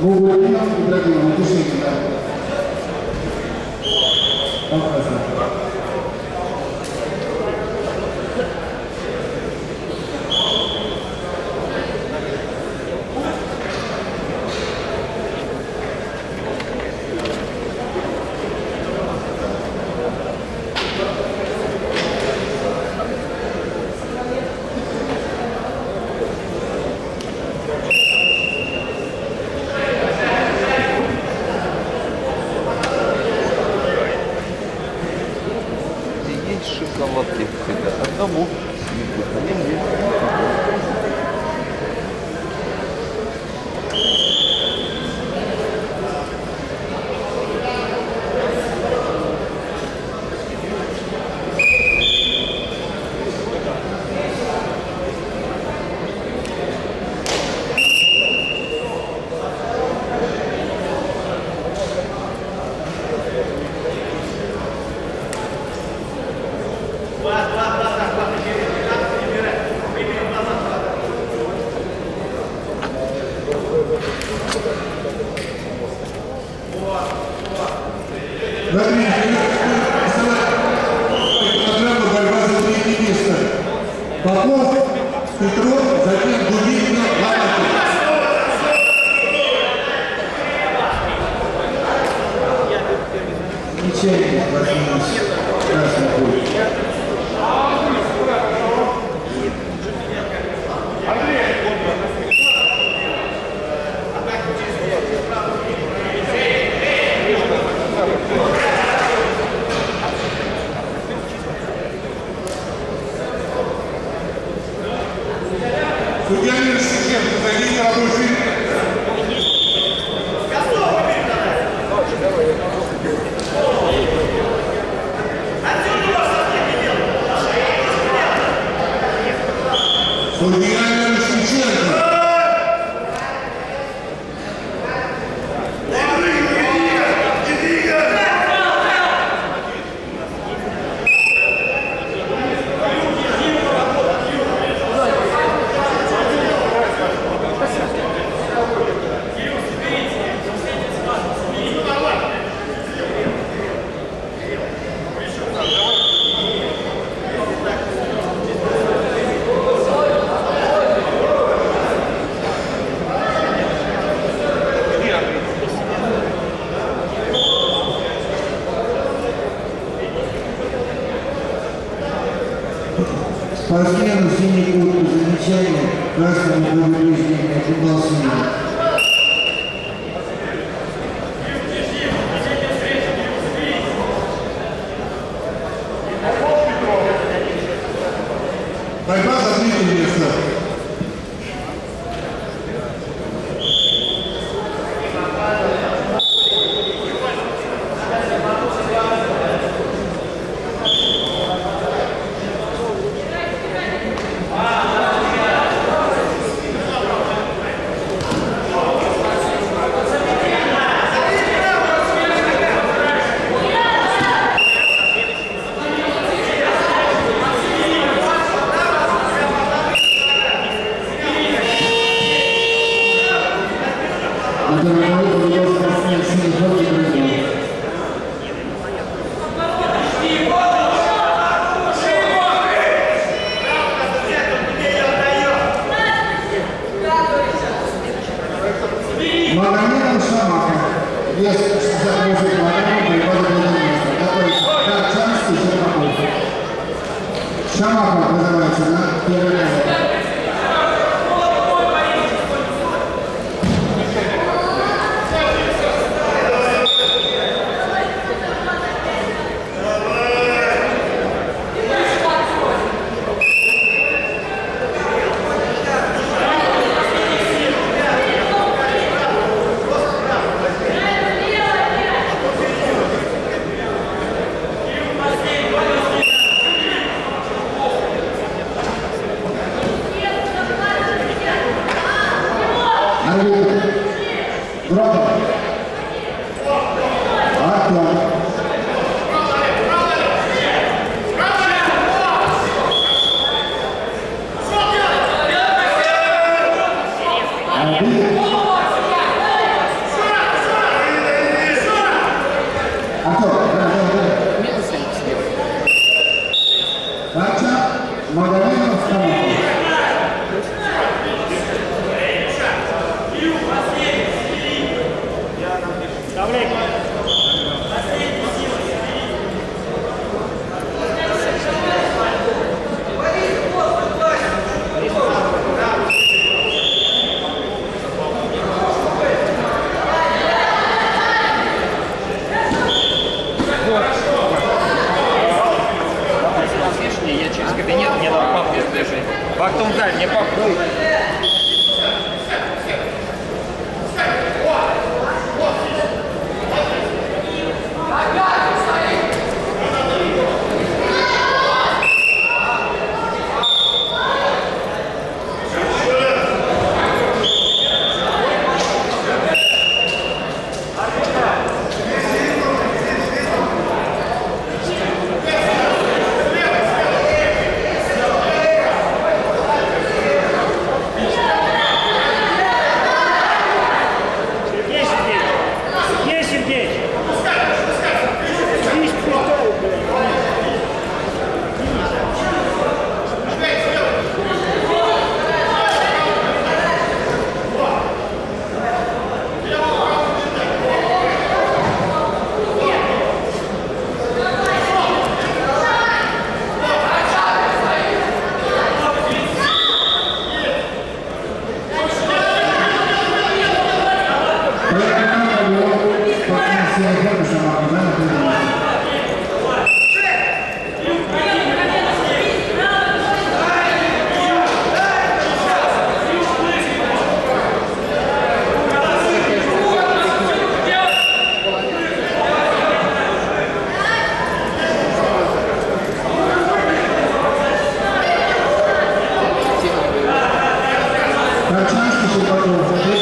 Google Plus, Google Plus, Google Plus, спортсмену синий куртку замечали красными были ближними футболсменами. кабинет, мне надо папку сбежать. Потом дай мне папку. Врачанский, Щербаков,